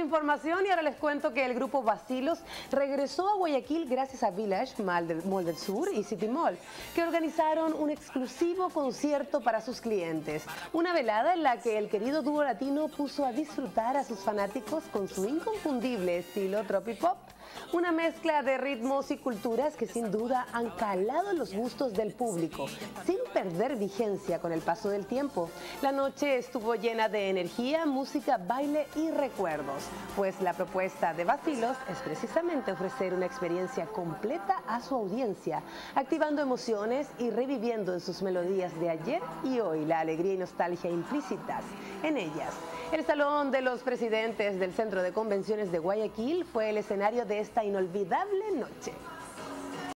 información y ahora les cuento que el grupo Basilos regresó a Guayaquil gracias a Village, Mall del, Mall del Sur y City Mall, que organizaron un exclusivo concierto para sus clientes. Una velada en la que el querido dúo latino puso a disfrutar a sus fanáticos con su inconfundible estilo tropipop. Una mezcla de ritmos y culturas que sin duda han calado los gustos del público, sin perder vigencia con el paso del tiempo. La noche estuvo llena de energía, música, baile y recuerdos, pues la propuesta de Vacilos es precisamente ofrecer una experiencia completa a su audiencia, activando emociones y reviviendo en sus melodías de ayer y hoy la alegría y nostalgia implícitas en ellas. El Salón de los Presidentes del Centro de Convenciones de Guayaquil fue el escenario de esta inolvidable noche.